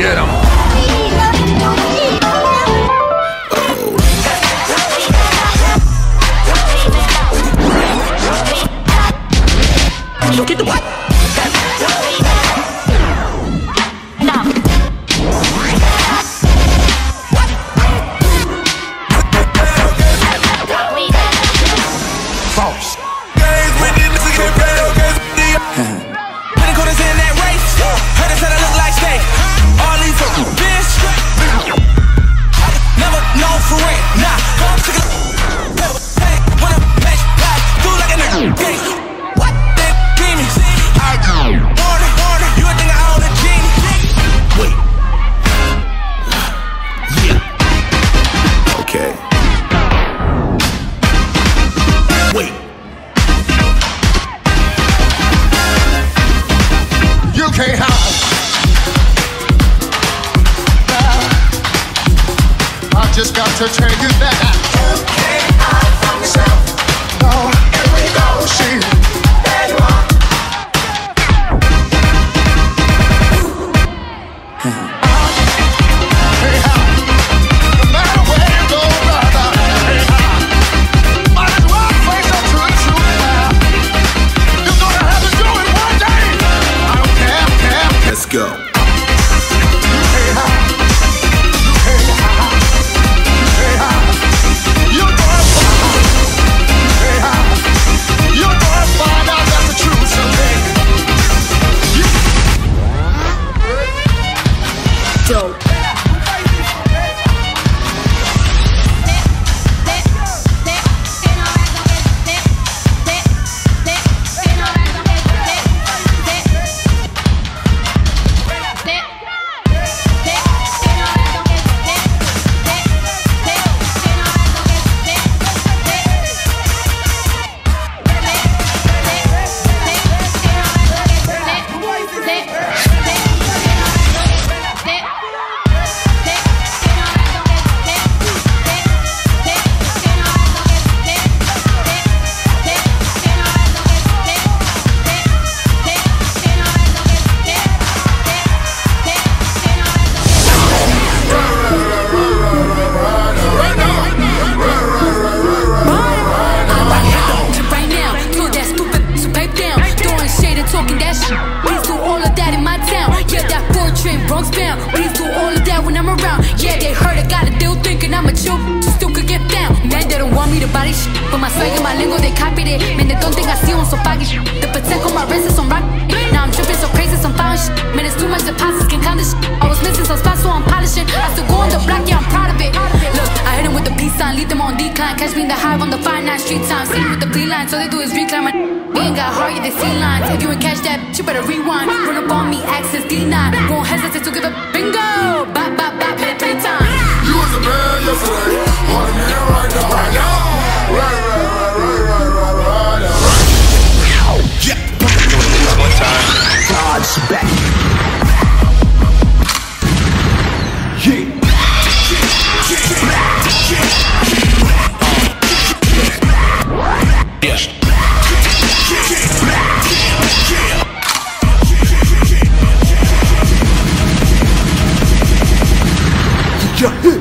Get him. Just got to tell you that. And they. Man, they don't think I see on so foggy. The protect on my wrist is on rock. Now I'm tripping so crazy, some foul shit. Man, it's too much deposits, can count this shit. I was missing some spots, so I'm polishing. I still go on the block, yeah, I'm proud of it. Look, I hit him with the peace sign, leave them on decline. Catch me in the hive on the fine nine street time. See with the plea line, so they do is recline. My we ain't got hard, yeah, they see lines. If you ain't catch that, you better rewind. Run up on me, access D9. Won't hesitate to give a bingo. Bop, bop, bop, hit it times. You was a man yesterday, Yeah.